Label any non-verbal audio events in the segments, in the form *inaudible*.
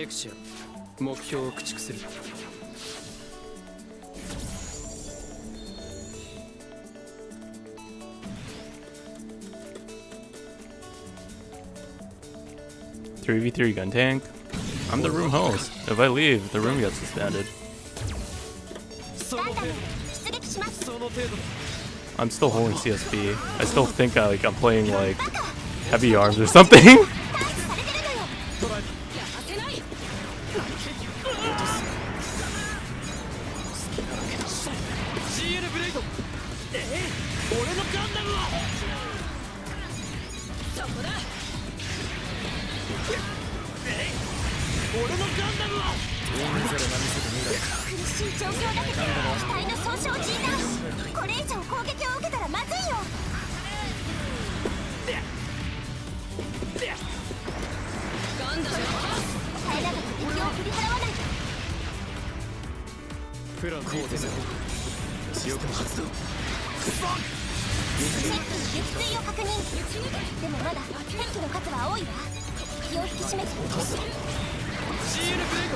エクシア目標を駆逐する Three v three gun tank. I'm the room host. If I leave, the room gets disbanded. ガンダム出撃します I'm still holding CSP. I still think I like I'm playing like heavy arms or something. *laughs* CL ブレイド俺のガンダムはこ俺のガンダムは苦しい状況だけど機体の損傷をだこれ以上攻撃を受けたらまずいプランコーテス強く発動クソさっき撃墜を確認でもまだ敵機の数は多いわ気を引き締めて落とす CN ー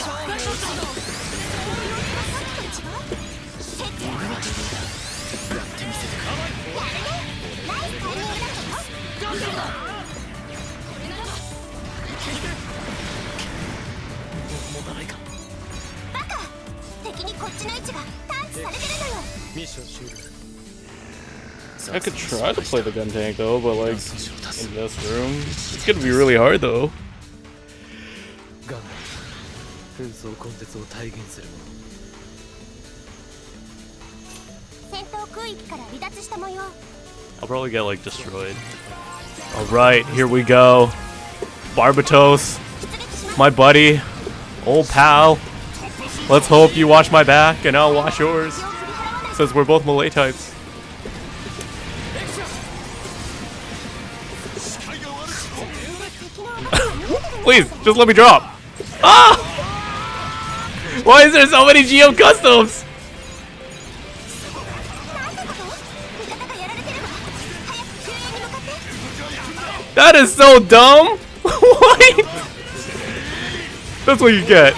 さっきと違うやってみせてやるねライス解明だけよ だったよバカ敵にこっちの位置が探知されてるのよミッション終了 I could try to play the gun tank though, but like in this room, it's gonna be really hard though. ガンダム紛争根絶を体現する戦闘空域から離脱した模様 I'll probably get like destroyed. All right, here we go. Barbatos, 出撃します my buddy, Old pal. Let's hope you wash my back and I'll wash yours. Says we're both melee types. *laughs* Please, just let me drop. Ah! Why is there so many Geo customs? That is so dumb! *laughs* What? That's what you get.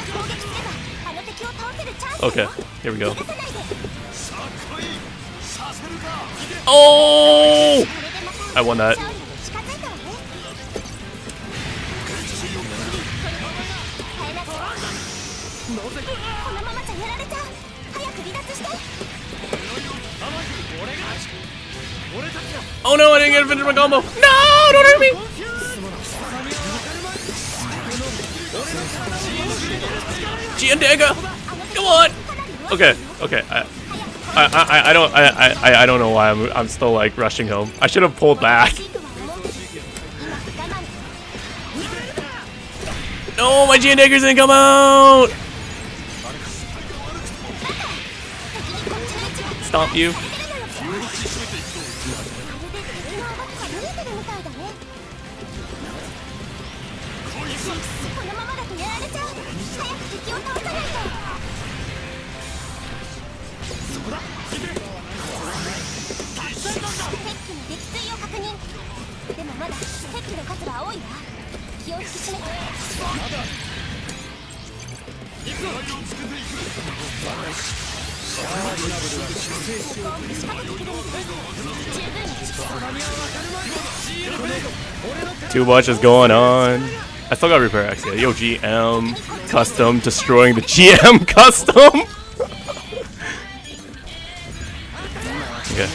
Okay, here we go. Oh! I won that. Oh no, I didn't get a Combo! No! Don't hurt me! Chi and Dagger! Come on! Okay, okay. I, I, I, I don't, I, I, I don't know why I'm, I'm still like rushing home. I should have pulled back. No, my GN Daggers didn't come out! Stomp you. の数は多いわ気を引き締めて仕掛けてくるみたい十分に Too much is going on. I still got repair X. Yeah. Yo, GM custom destroying the GM custom. *laughs* *laughs* okay.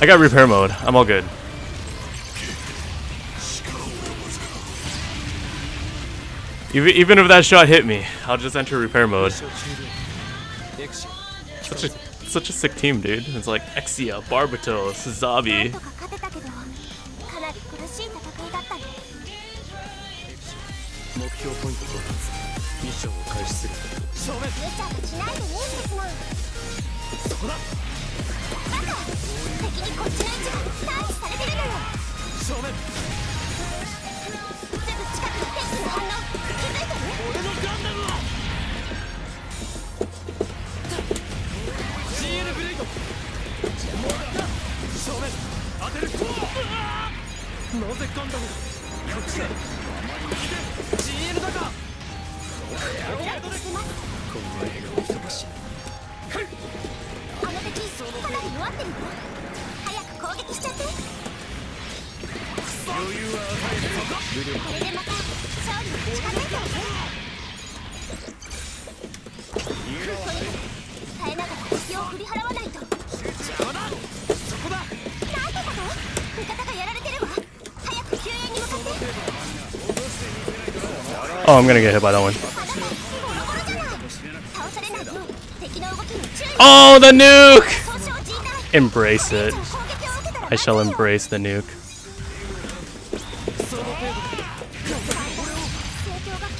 I got repair mode. I'm all good. Even if that shot hit me, I'll just enter repair mode. Such a, such a sick team, dude. It's like Exia, Barbato, Sazabi. Oh, I'm gonna get hit by that one. Oh, the nuke! Embrace it. I shall embrace the nuke.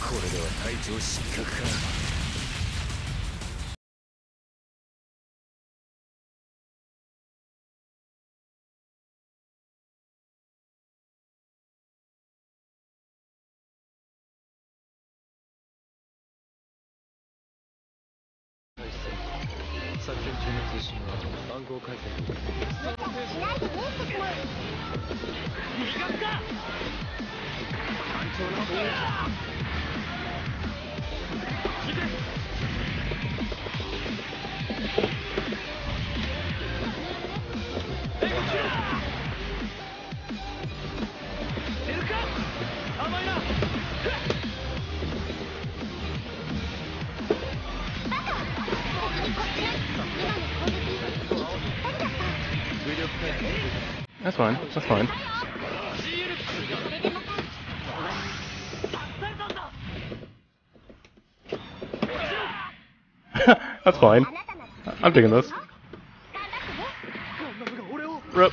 これでは隊長失格か。that's fine. *laughs* that's fine. I'm taking this. Rip.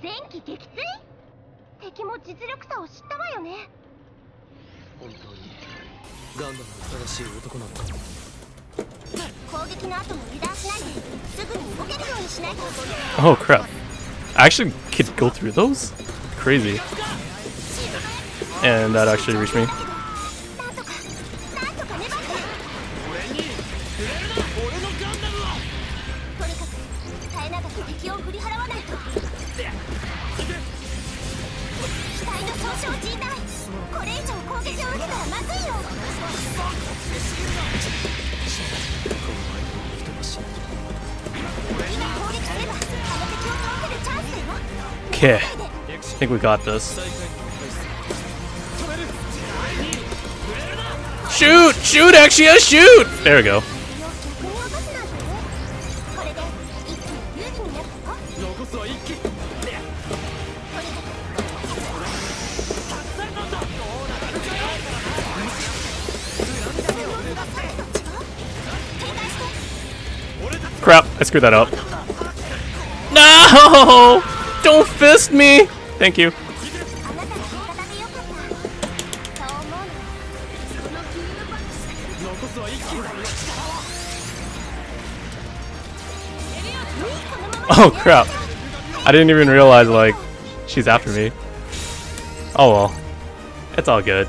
前期撃墜敵も実力差を知ったわよね本当にガンダムの正しい男なのか攻撃の後も油断しないですぐに動けるようにしないと Oh crap I actually could go through those crazy and that actually reached me Okay. I think we got this. Shoot! Shoot, Exia! Shoot! There we go. Crap, I screwed that up. No! Don't fist me! Thank you. Oh crap. I didn't even realize like she's after me. Oh well. It's all good.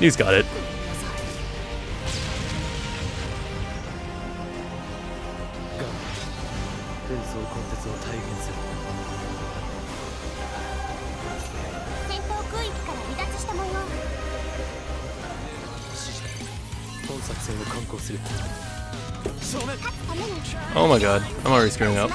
He's got it. 連想貫徹を体現する。戦闘空域から離脱した模様。本作戦を敢行する。Oh my god, I'm already screwing up.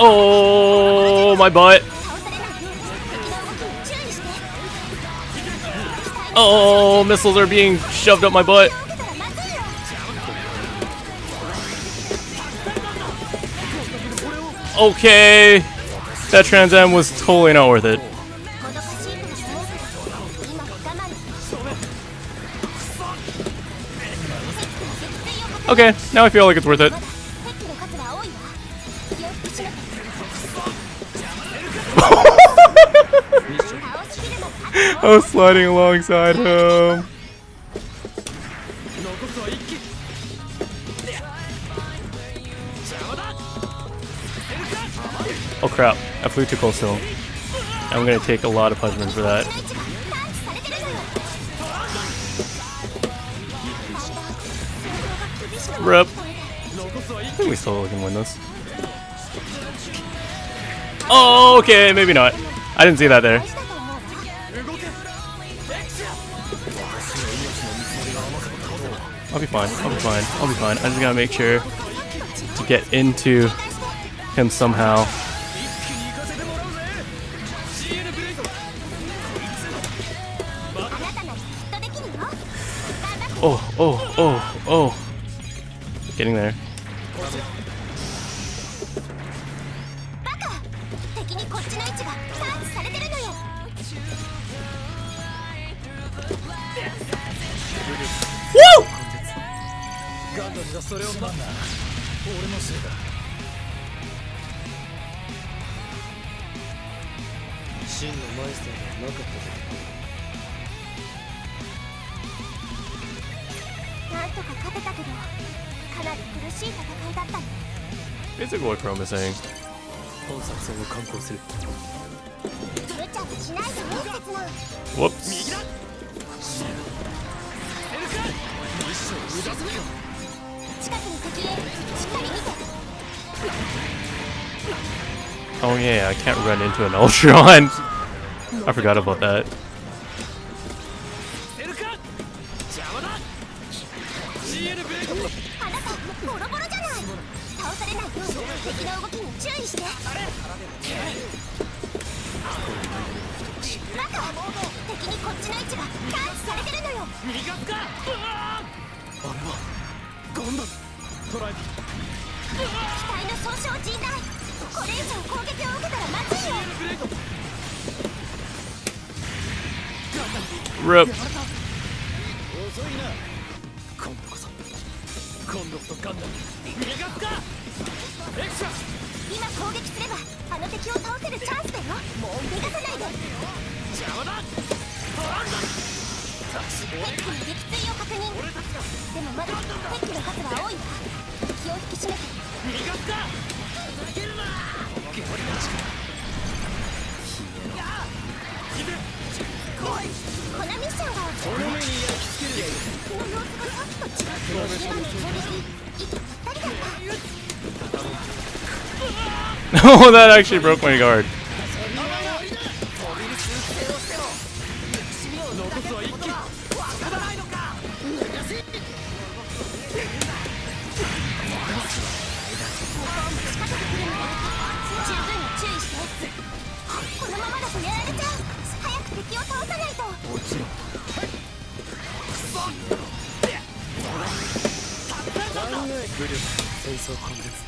Oh, my butt. Oh, missiles are being shoved up my butt. Okay. That Trans Am was totally not worth it. Okay, now I feel like it's worth it. I was sliding alongside him. Oh crap, I flew too close still. I'm gonna take a lot of punishment for that. Rip. I think we still can win this. Oh, okay, maybe not. I didn't see that there. I'll be fine. I'll be fine. I'll be fine. I just gotta make sure to get into him somehow. Oh, oh, oh, oh. Getting there. ガンダムがそれをな俺のせいだ真のマイスターではなかったぜなんとか勝てたけどかなり苦しい戦いだったね Basically what Chrome is saying. 本作戦を敢行する。無茶はしな近くに敵へしっかり見て Oh yeah, I can't run into an Ultron. I forgot about that. トライ。機体の損傷甚大。これ以上攻撃を受けたらまずいよ.遅いな。今度こそ。今度こそガンダム。か。エクション。今攻撃すればあの敵を倒せるチャンスだよもう逃がさないで。邪魔だ。トランダ敵に撃墜を確認。でもまだ *laughs* oh, that actually broke my guard. *laughs*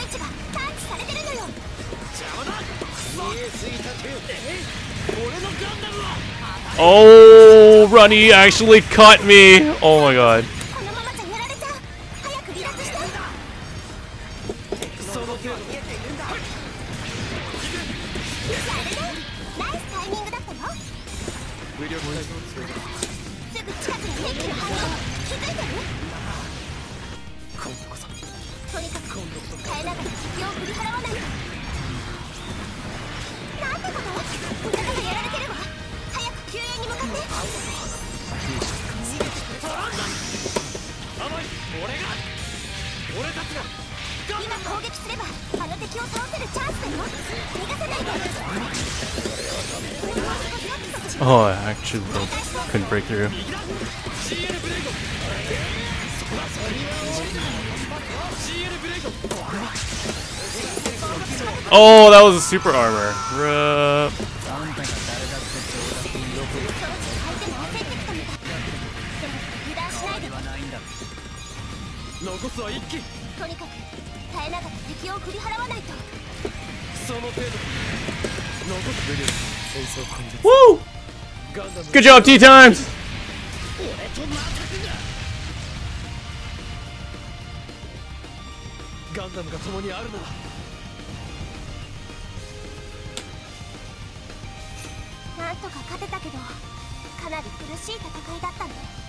Oh Runny actually cut me. Oh my god. 俺が俺たちが今攻撃すればあの敵を倒せるチャンスだよ逃がさないで Oh, I actually couldn't break through. CL ブレイド CL ブレイド Oh, that was a super armor. Ruh. 残すは一機とにかく耐えながら敵を振り払わないと。その程度。残す武力戦争根絶 Woo! ガンダム Good job, T times. ガンダムが共にあるのだ。なんとか勝てたけどかなり苦しい戦いだったね